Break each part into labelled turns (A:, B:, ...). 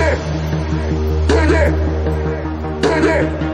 A: Put it! Put it!
B: Put it!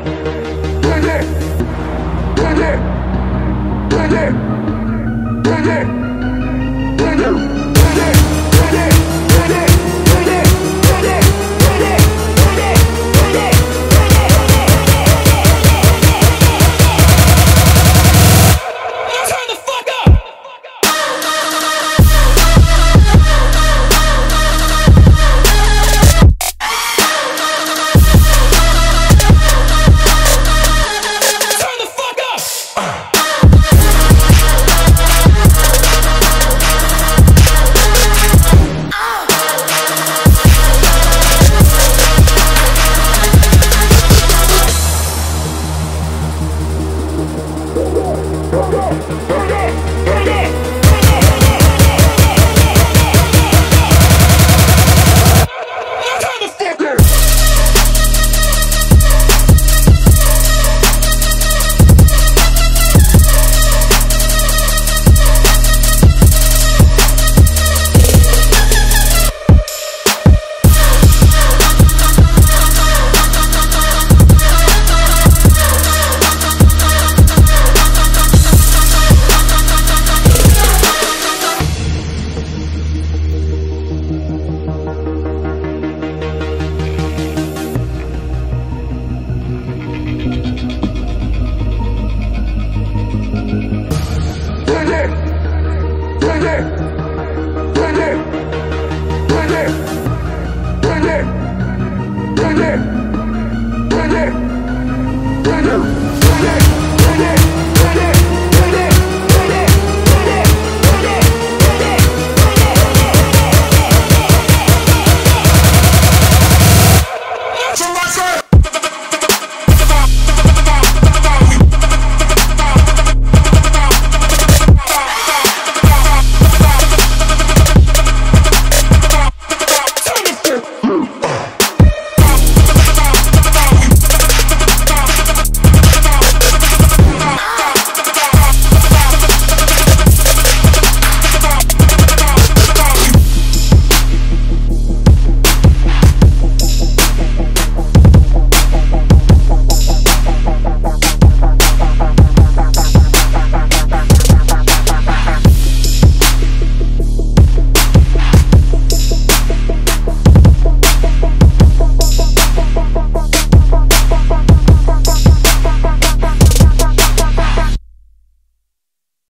B: Runner!